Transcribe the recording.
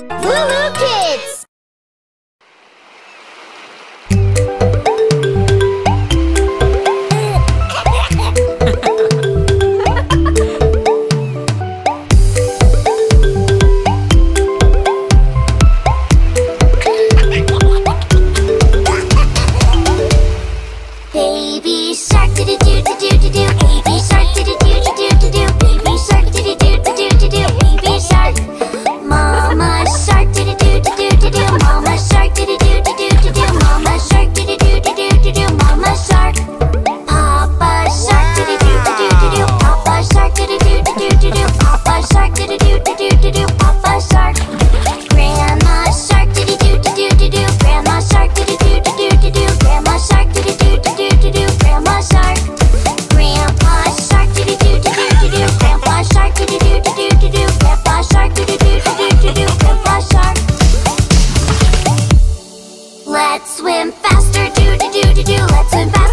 Lulu Kids! Let's swim faster, do do do do do. Let's swim faster.